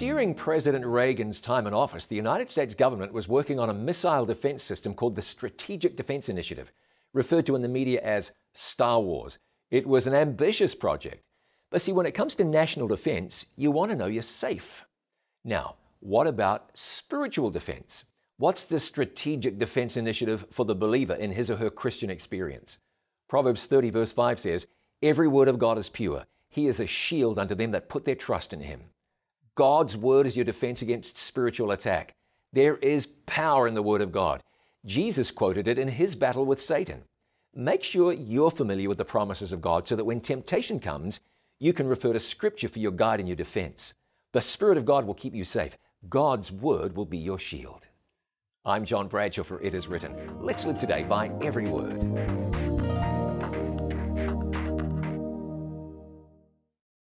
During President Reagan's time in office, the United States government was working on a missile defense system called the Strategic Defense Initiative, referred to in the media as Star Wars. It was an ambitious project. But see, when it comes to national defense, you want to know you're safe. Now, what about spiritual defense? What's the strategic defense initiative for the believer in his or her Christian experience? Proverbs 30, verse 5 says, Every word of God is pure. He is a shield unto them that put their trust in him. God's word is your defense against spiritual attack. There is power in the word of God. Jesus quoted it in his battle with Satan. Make sure you're familiar with the promises of God so that when temptation comes, you can refer to Scripture for your guide and your defense. The Spirit of God will keep you safe. God's Word will be your shield. I'm John Bradshaw for It Is Written. Let's live today by every word.